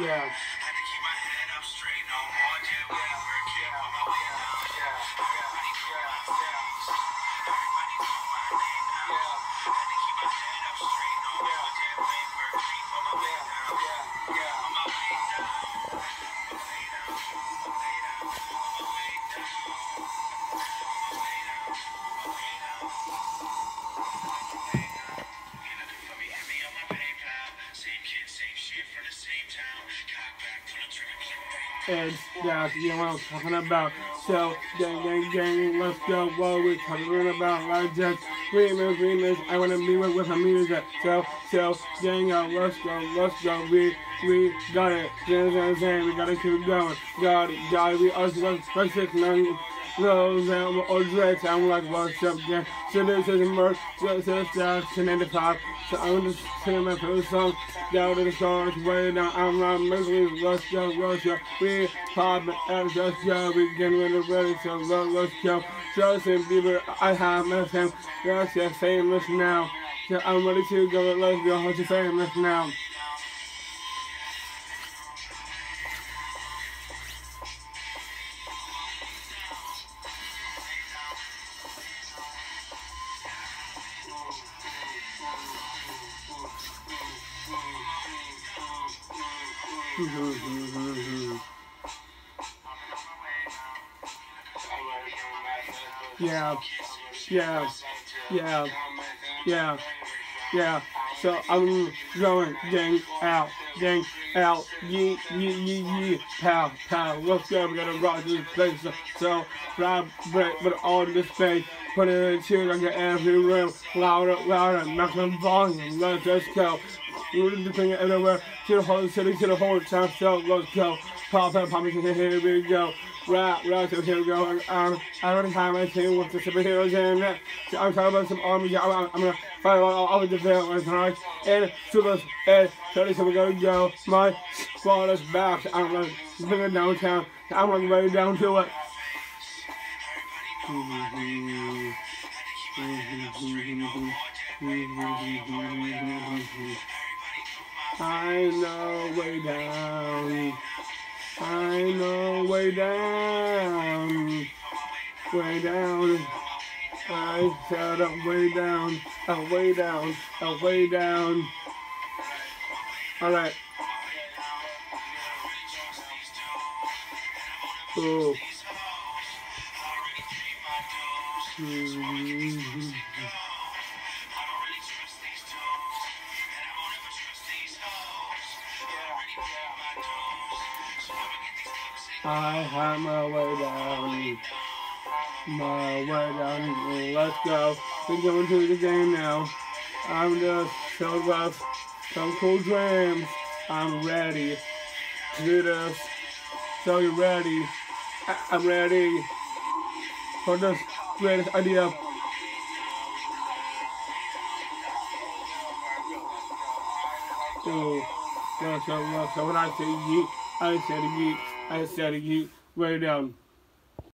Yeah. And that's you know what I'm talking about. So gang gang gang, let's go. What we talking about? Like just remix remix. I wanna be with with my music. So so gang out, let's go, let's go. We we got it. You know what I'm saying? We gotta keep going. Got it, got it. We also got let's Those and all dreads, I'm like, up, gang? So this is merch, so this is 95. So I'm just singing my favorite song, down to the stars, way down, I'm not go, let's go. We pop and let's go, we getting ready, ready, so let's, let's go. Justin Bieber, I have met him, yes, yes, famous now. So I'm ready to go, let's go, how to famous now. Mm-hmm. yeah, yeah, yeah, yeah, yeah. So I'm going gang out, gang out, yee yee yee yee, pow pow. Let's go, we gotta rock this place. So vibrate with all this space, put it in tune, I get every room, louder, louder, maximum volume. Let's just go. We're doing it everywhere, to the whole city, to the whole town. So let's go. Pop up, pop here we go. Right, right, so here we go. Um, I already have my team with the superheroes in it. So I'm talking about some armies. Yeah, I'm, I'm gonna fight all, all the developments tonight. And let's, and so, so we're gonna go. My squad is back. I'm bring it downtown. I'm gonna ready down to it. I know way down. I know way down. Way down. I said I'm way down. I'm way down. I'm way down. Alright. Oh. Mm-hmm. I have my way down. My way down. Let's go. We're going to the game now. I'm just so rough. Some cool dreams. I'm ready to do this. So you're ready? I I'm ready for this greatest idea. Oh, that's so, so when I say yeet, I said yeet. I said you way down.